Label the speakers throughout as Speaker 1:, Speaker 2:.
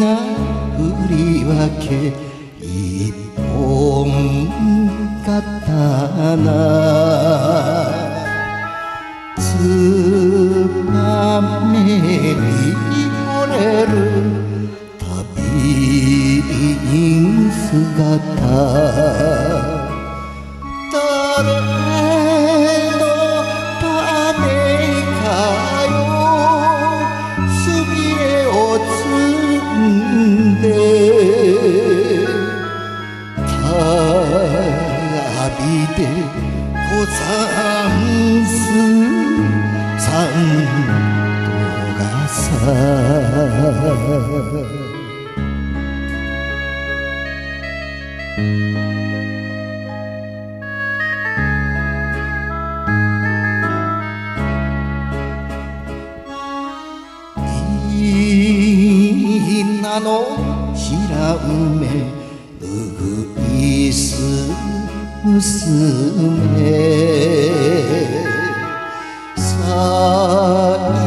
Speaker 1: な振り分け一本刀。つばめに折れる旅人姿。ざんすさんとがさみんなの白梅うぐいす娘。咲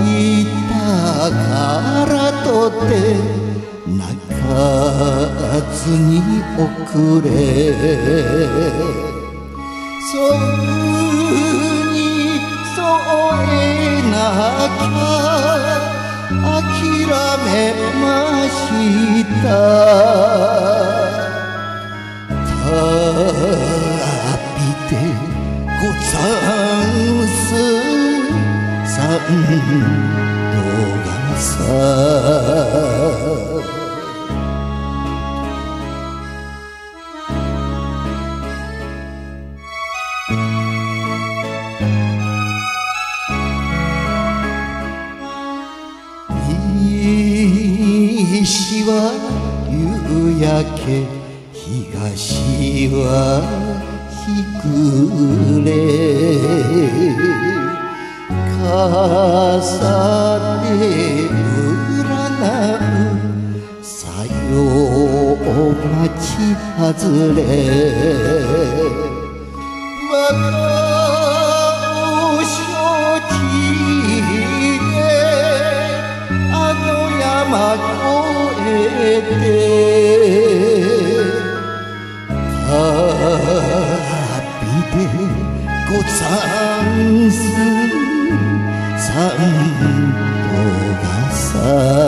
Speaker 1: いたからとて泣かずに遅れ。そうに添えなきゃ諦めました。夕焼け東はくれ傘で占うさよう待ち外れ我がお承知であの山越えてござんす。三度がさ。